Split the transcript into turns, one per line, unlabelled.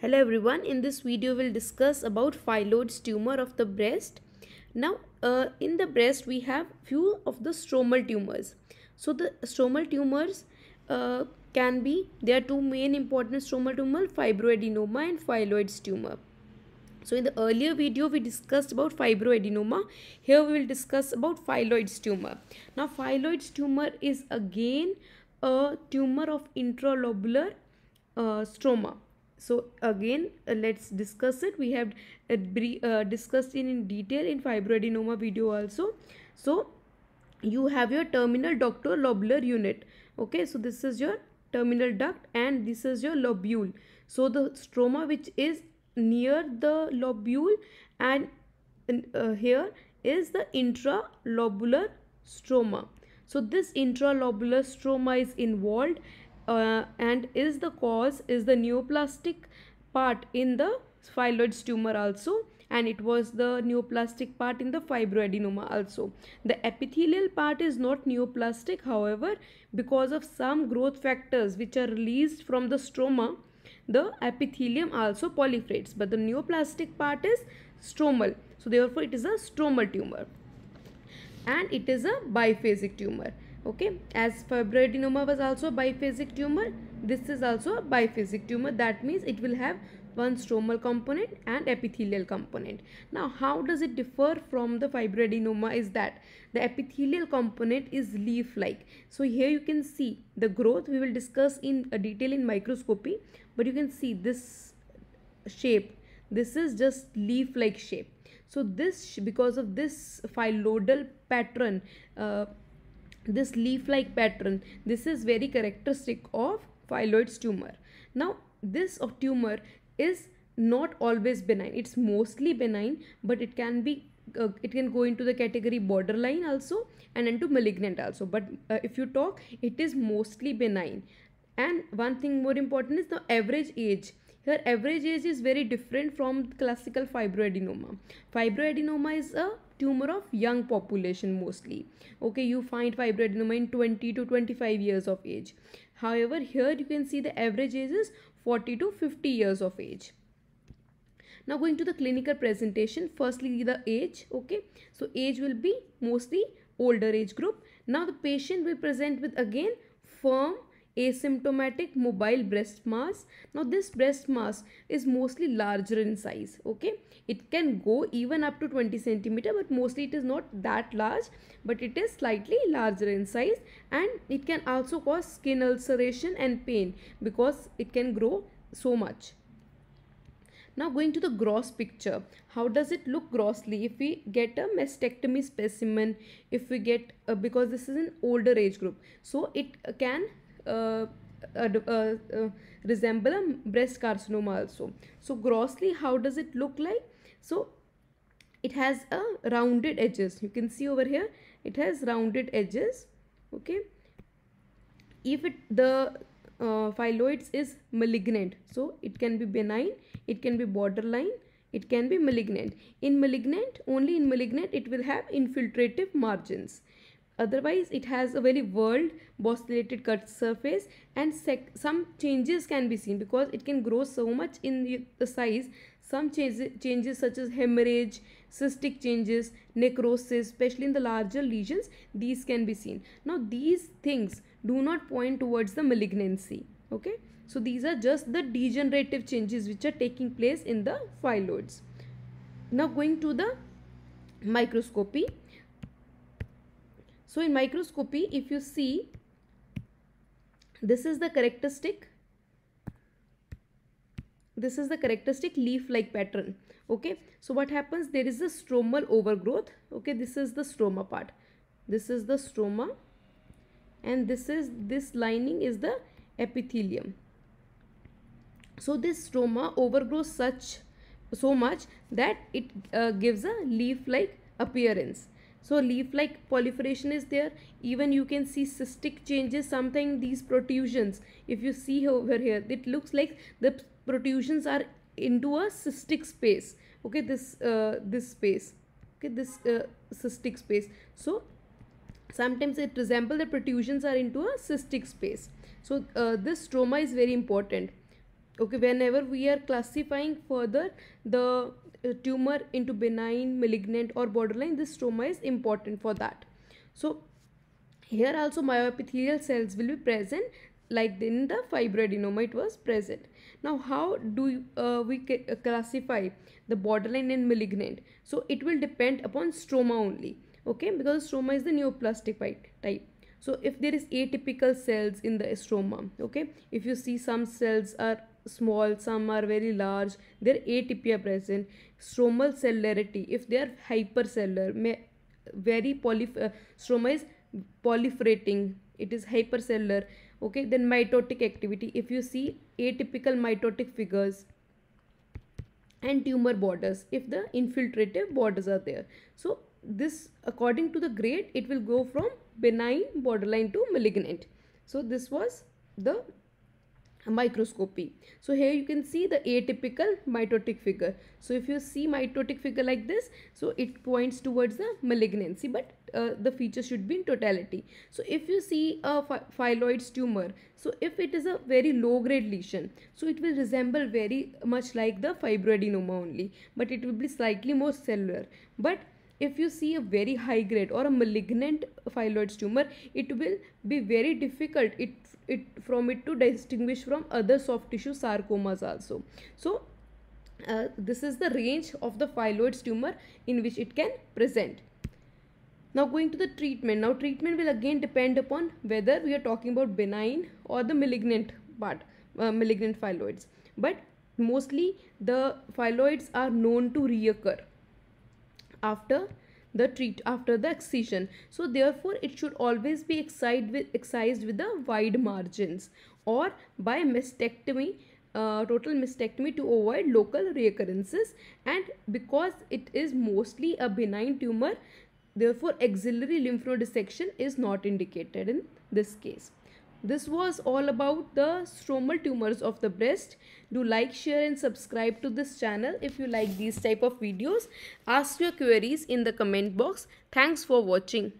Hello everyone, in this video we'll discuss about phyllodes tumor of the breast. Now uh, in the breast we have few of the stromal tumors. So the stromal tumors uh, can be, there are two main important stromal tumor, fibroadenoma and phyllodes tumor. So in the earlier video we discussed about fibroadenoma. Here we will discuss about phyllodes tumor. Now phyllodes tumor is again a tumor of intralobular uh, stroma so again uh, let's discuss it. We have uh, uh, discussed in, in detail in fibroadenoma video also. So you have your terminal ductal lobular unit. Okay so this is your terminal duct and this is your lobule. So the stroma which is near the lobule and uh, here is the intralobular stroma. So this intralobular stroma is involved uh, and is the cause is the neoplastic part in the phyllodes tumor also and it was the neoplastic part in the fibroadenoma also. The epithelial part is not neoplastic however because of some growth factors which are released from the stroma the epithelium also proliferates. But the neoplastic part is stromal so therefore it is a stromal tumor. And it is a biphasic tumor okay? As fibroadenoma was also a biphasic tumor this is also a biphasic tumor. That means it will have one stromal component and epithelial component. Now how does it differ from the fibroadenoma is that the epithelial component is leaf like so here you can see the growth we will discuss in a detail in microscopy but you can see this shape. This is just leaf like shape. So this because of this phylloidal pattern uh, this leaf like pattern this is very characteristic of phyllodes tumor. Now this tumor is not always benign. It's mostly benign but it can be uh, it can go into the category borderline also and into malignant also. But uh, if you talk it is mostly benign. And one thing more important is the average age here average age is very different from classical fibroadenoma. Fibroadenoma is a tumor of young population mostly. Okay you find fibroadenoma in 20 to 25 years of age. However here you can see the average age is 40 to 50 years of age. Now going to the clinical presentation firstly the age okay? So age will be mostly older age group. Now the patient will present with again firm asymptomatic mobile breast mass. Now this breast mass is mostly larger in size okay? It can go even up to 20 centimeter but mostly it is not that large but it is slightly larger in size and it can also cause skin ulceration and pain because it can grow so much. Now going to the gross picture. How does it look grossly? If we get a mastectomy specimen if we get uh, because this is an older age group so it can Uh, uh, uh, resemble a breast carcinoma also. So grossly how does it look like? So it has a rounded edges. You can see over here it has rounded edges okay? If it the uh, phyllodes is malignant so it can be benign it can be borderline it can be malignant. In malignant only in malignant it will have infiltrative margins otherwise it has a very whorled bosselated cut surface and some changes can be seen because it can grow so much in the, the size. Some changes, changes such as hemorrhage cystic changes necrosis especially in the larger lesions these can be seen. Now these things do not point towards the malignancy okay? So these are just the degenerative changes which are taking place in the phyllodes now going to the microscopy so in microscopy, if you see, this is the characteristic this is the characteristic leaf-like pattern okay? So what happens? There is a stromal overgrowth okay? This is the stroma part. This is the stroma and this is this lining is the epithelium. So this stroma overgrows such so much that it uh, gives a leaf-like appearance so leaf like proliferation is there. Even you can see cystic changes something these protrusions. If you see over here it looks like the protrusions are into a cystic space. Okay this uh, this space. Okay this uh, cystic space. So sometimes it resembles the protrusions are into a cystic space. So uh, this stroma is very important. Okay whenever we are classifying further the tumor into benign malignant or borderline this stroma is important for that. So here also myoepithelial cells will be present like in the fibroadenoma it was present. Now how do uh, we uh, classify the borderline and malignant? So it will depend upon stroma only okay? Because stroma is the neoplastic type. So if there is atypical cells in the stroma okay? If you see some cells are small some are very large they're atypia present. Stromal cellularity if they are hypercellular may very poly uh, stroma is proliferating it is hypercellular okay? Then mitotic activity if you see atypical mitotic figures and tumor borders if the infiltrative borders are there. So this according to the grade it will go from benign borderline to malignant. So this was the microscopy. So here you can see the atypical mitotic figure. So if you see mitotic figure like this so it points towards the malignancy but uh, the feature should be in totality. So if you see a phyllodes tumor so if it is a very low grade lesion so it will resemble very much like the fibroadenoma only but it will be slightly more cellular. But if you see a very high grade or a malignant phyllodes tumor it will be very difficult it it from it to distinguish from other soft tissue sarcomas also. So uh, this is the range of the phyllodes tumor in which it can present. Now going to the treatment. Now treatment will again depend upon whether we are talking about benign or the malignant part uh, malignant phyllodes but mostly the phyllodes are known to reoccur after the treat after the excision. So therefore it should always be excised with excised with the wide margins or by mastectomy uh, total mastectomy to avoid local recurrences. And because it is mostly a benign tumor therefore axillary lymph node dissection is not indicated in this case this was all about the stromal tumors of the breast. Do like, share and subscribe to this channel if you like these type of videos. Ask your queries in the comment box. Thanks for watching.